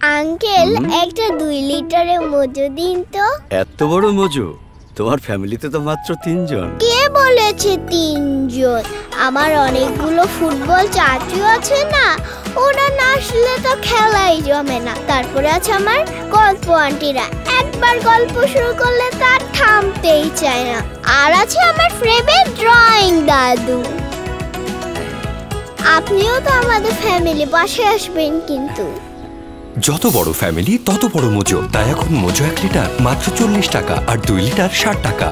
Uncle একটা দুই লিটারের মজু দিন তো। এত বড় মজু? তোমার ফ্যামিলিতে তো মাত্র তিনজন। কে বলেছে তিনজন? আমার অনেকগুলো ফুটবল চাচু আছে না ওরা না আসলে তো খেলাই জমে না। তারপরে আছে আমার গল্প আন্টিরা। একবার গল্প শুরু করলে তার থামতেই চায় না। আর আছে আমার ফেভারিট ড্রয়িং দাদু। আপনিও তো আমাদের ফ্যামিলি পাশে আসবেন কিন্তু। যত বড় ফ্যামিলি তত বড় মজো তাই এখন মোজো এক লিটার, মাত্র চল্লিশ টাকা আর দুই লিটার ষাট টাকা।